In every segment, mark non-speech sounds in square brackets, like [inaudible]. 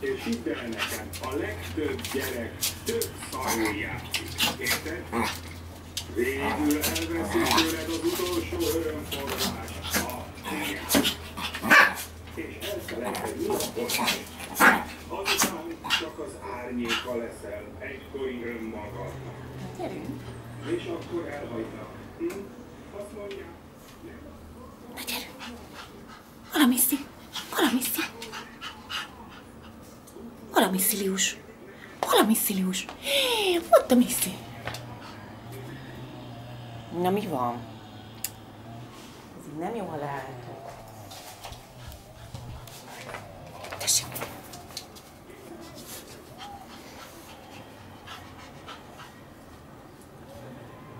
És hidd el nekem, a legtöbb gyerek több szarul játszik. Érted? Végül elveszi tőled az utolsó örömforrás, a fiát. És elfelejted, mi a fontos. Azután csak az árnyéka leszel egykori önmagadnak. Gyerünk. És akkor elhagynak. Hm? Azt mondják, Na gyerünk. Missy? Hol a Missy? Hol a Misszilius? Hol a Misszilius? Hé, Ott a Missy. Na mi van? Ez így nem jó, ha leálltunk. Tessék.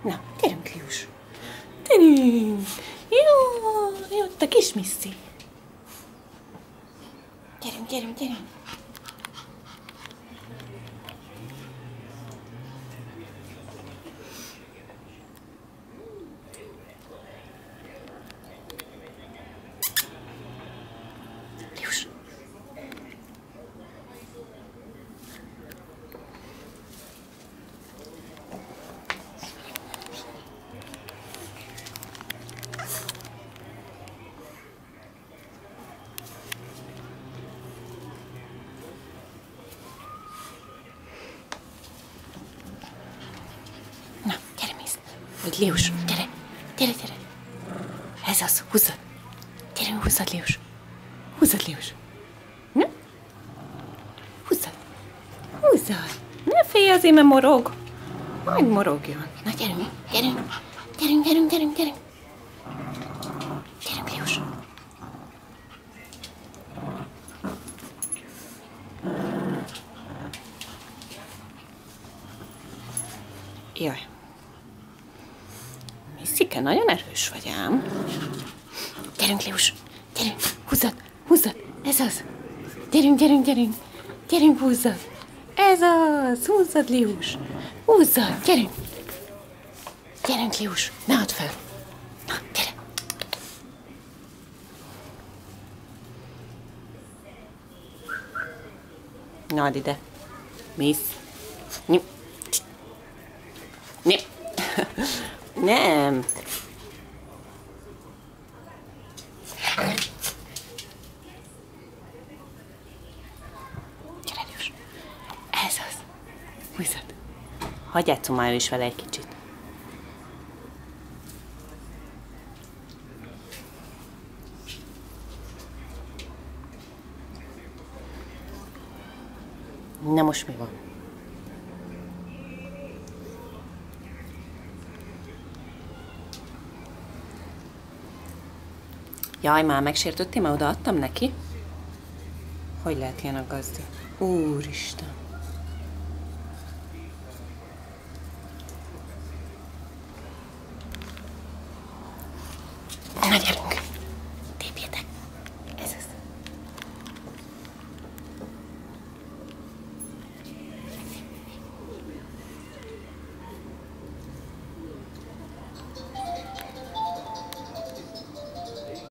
Na, gyerünk, Lius. Gyerünk! Jó, jött a kis Missy. Gyerünk, gyerünk, gyerünk. Lius. Na, gyere, Vagy Lius, gyere, gyere, gyere. Ez az, húzzad. Gyere, húzzad, Lius. Húzzad, Lius. Na? Húzzad. Húzzad. Ne félj azért, mert morog. Majd morogjon. Na, gyerünk, gyerünk. Gyerünk, gyerünk, gyerünk, gyerünk. Gyerünk, Lius. Jaj. Misszike, nagyon erős vagy ám. Gyerünk, Lius, gyerünk, húzzad, húzzad, ez az. Gyerünk, gyerünk, gyerünk, gyerünk, húzzad. Ez az, húzzad, Lius. Húzzad, gyerünk. Gyerünk, Lius, ne add fel. Na, gyere. Na, add ide. Mész. Nyom. Nem. [laughs] Nem. Gyere, Lius. Ez az. Húzzad. Hagyj játszom már is vele egy kicsit. Na most mi van? Jaj, már megsértődtél, mert odaadtam neki? Hogy lehet ilyen a gazdi? Úristen.